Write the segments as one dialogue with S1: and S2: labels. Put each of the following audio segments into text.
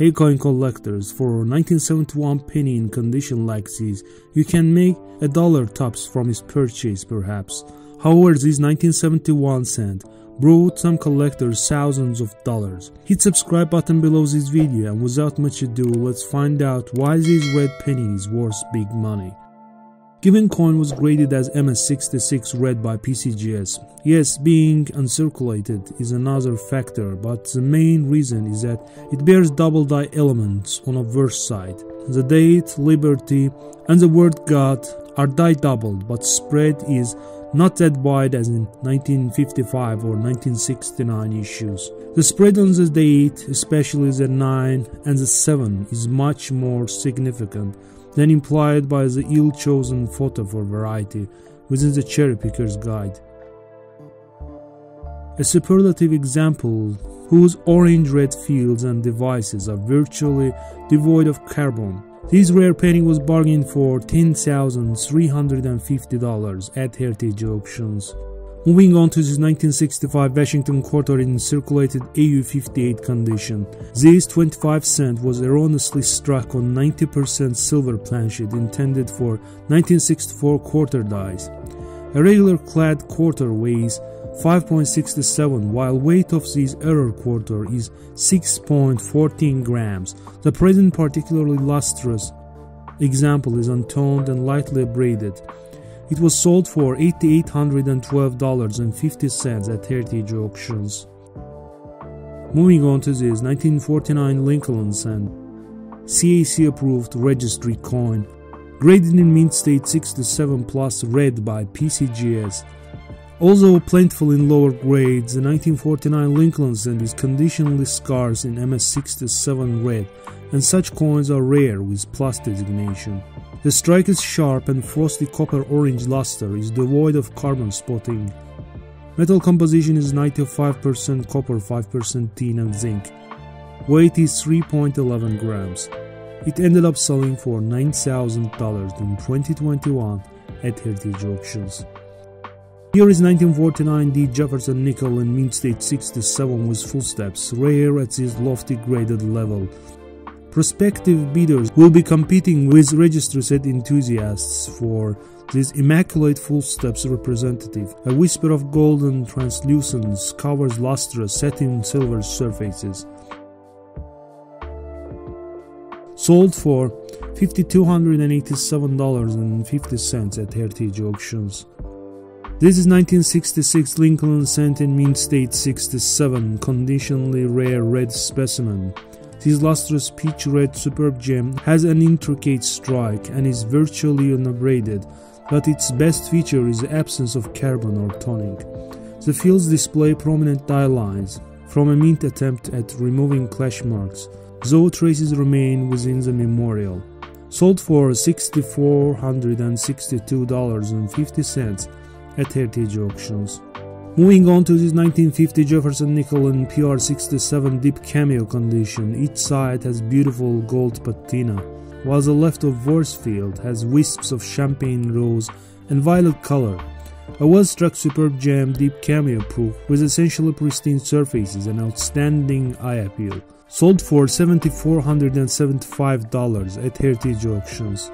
S1: Hey coin collectors, for 1971 penny in condition like this, you can make a dollar tops from his purchase perhaps. However, this 1971 cent brought some collectors thousands of dollars. Hit subscribe button below this video and without much ado, let's find out why this red penny is worth big money. Given coin was graded as MS66 red by PCGS. Yes, being uncirculated is another factor, but the main reason is that it bears double die elements on obverse side. The date, liberty, and the word God are die doubled, but spread is not that wide as in 1955 or 1969 issues. The spread on the date, especially the 9 and the 7, is much more significant than implied by the ill-chosen photo for variety within the cherry picker's guide. A superlative example whose orange-red fields and devices are virtually devoid of carbon. This rare painting was bargained for $10,350 at Heritage Auctions. Moving on to this 1965 Washington quarter in circulated AU58 condition. This 25 cent was erroneously struck on 90% silver planchet intended for 1964 quarter dies. A regular clad quarter weighs 5.67 while weight of this error quarter is 6.14 grams. The present particularly lustrous example is untoned and lightly abraded. It was sold for $8,812.50 at Heritage Auctions. Moving on to this 1949 Lincoln Cent, CAC approved registry coin, graded in mint state 67 plus red by PCGS. Although plentiful in lower grades, the 1949 Lincoln Cent is conditionally scarce in MS67 red, and such coins are rare with plus designation. The strike is sharp and frosty copper orange luster is devoid of carbon spotting. Metal composition is 95% copper, 5% tin and zinc. Weight is 3.11 grams. It ended up selling for $9,000 in 2021 at Heritage Auctions. Here is 1949 D Jefferson nickel in mint state 67 with full steps, rare at this lofty graded level. Prospective bidders will be competing with registry set enthusiasts for this immaculate full steps representative. A whisper of golden translucence covers lustrous satin silver surfaces. Sold for $5,287.50 at Heritage Auctions. This is 1966 Lincoln Cent in Mint State 67, conditionally rare red specimen. This lustrous peach red superb gem has an intricate strike and is virtually unabraded, but its best feature is the absence of carbon or toning. The fields display prominent die lines from a mint attempt at removing clash marks, though traces remain within the memorial. Sold for $6,462.50 at Heritage Auctions. Moving on to this 1950 Jefferson nickel in PR67 deep cameo condition, each side has beautiful gold patina, while the left of field has wisps of champagne rose and violet color. A well-struck superb gem deep cameo proof with essentially pristine surfaces and outstanding eye appeal. Sold for $7,475 at Heritage Auctions.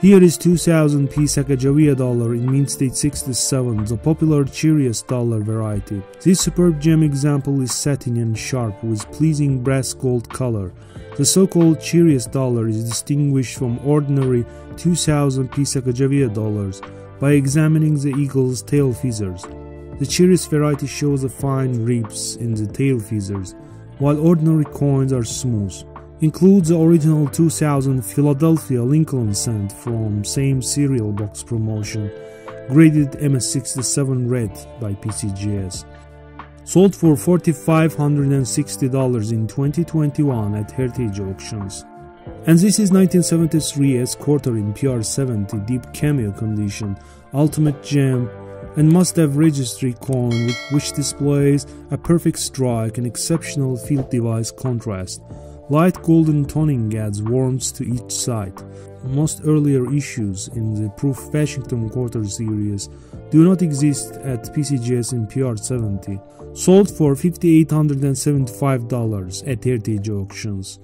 S1: Here is 2000 p Sacagawea dollar in mint state 67, the popular Cheerios dollar variety. This superb gem example is satin and sharp with pleasing brass gold color. The so-called Cheerios dollar is distinguished from ordinary 2000 p Sacagawea dollars by examining the eagle's tail feathers. The Cheerios variety shows the fine ribs in the tail feathers, while ordinary coins are smooth includes the original 2000 Philadelphia Lincoln cent from same cereal box promotion, graded MS67 red by PCGS. Sold for $4,560 in 2021 at Heritage Auctions. And this is 1973 S quarter in PR70 deep cameo condition, ultimate gem, and must have registry coin which displays a perfect strike and exceptional field device contrast. Light golden toning adds warmth to each side. Most earlier issues in the Proof Washington Quarter series do not exist at PCGS in PR70, sold for $5,875 at heritage auctions.